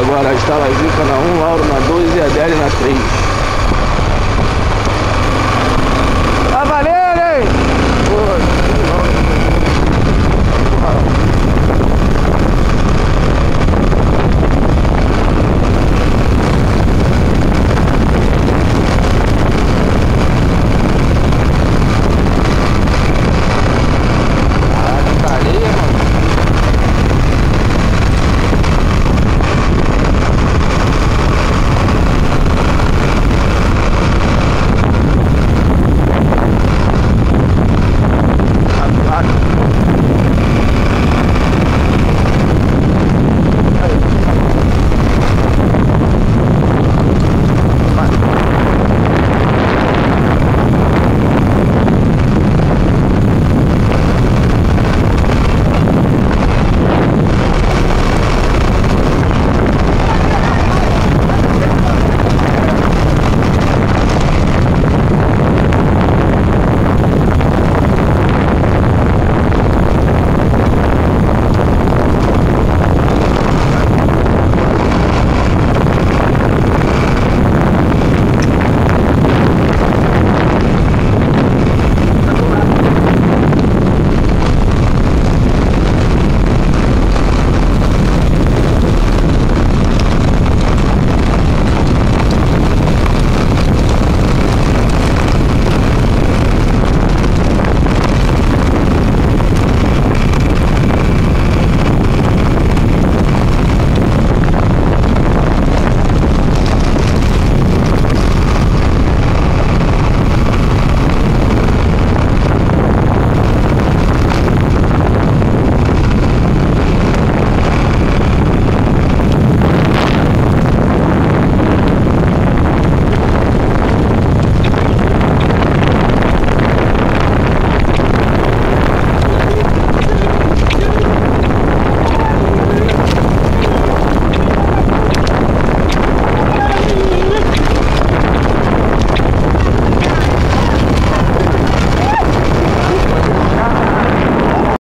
agora a Estalazica na 1, Lauro na 2 e a Adele na 3.